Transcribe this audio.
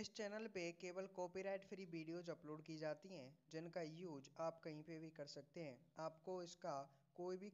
इस चैनल पे केवल कॉपीराइट फ्री वीडियोज़ अपलोड की जाती हैं, जिनका यूज़ आप कहीं पे भी कर सकते हैं। आपको इसका कोई भी